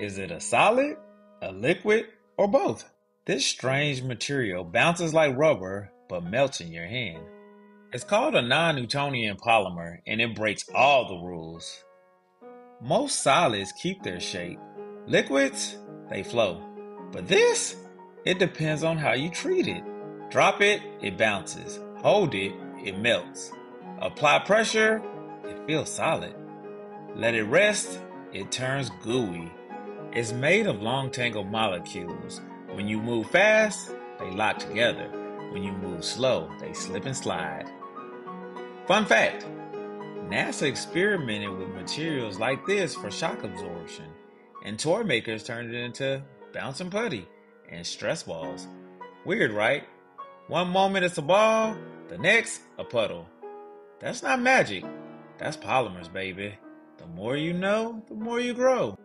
Is it a solid, a liquid, or both? This strange material bounces like rubber but melts in your hand. It's called a non Newtonian polymer and it breaks all the rules. Most solids keep their shape, liquids, they flow. But this, it depends on how you treat it. Drop it, it bounces. Hold it, it melts. Apply pressure, it feels solid. Let it rest, it turns gooey. It's made of long tangled molecules. When you move fast, they lock together. When you move slow, they slip and slide. Fun fact NASA experimented with materials like this for shock absorption, and toy makers turned it into bouncing putty and stress balls. Weird, right? One moment it's a ball, the next, a puddle. That's not magic. That's polymers, baby. The more you know, the more you grow.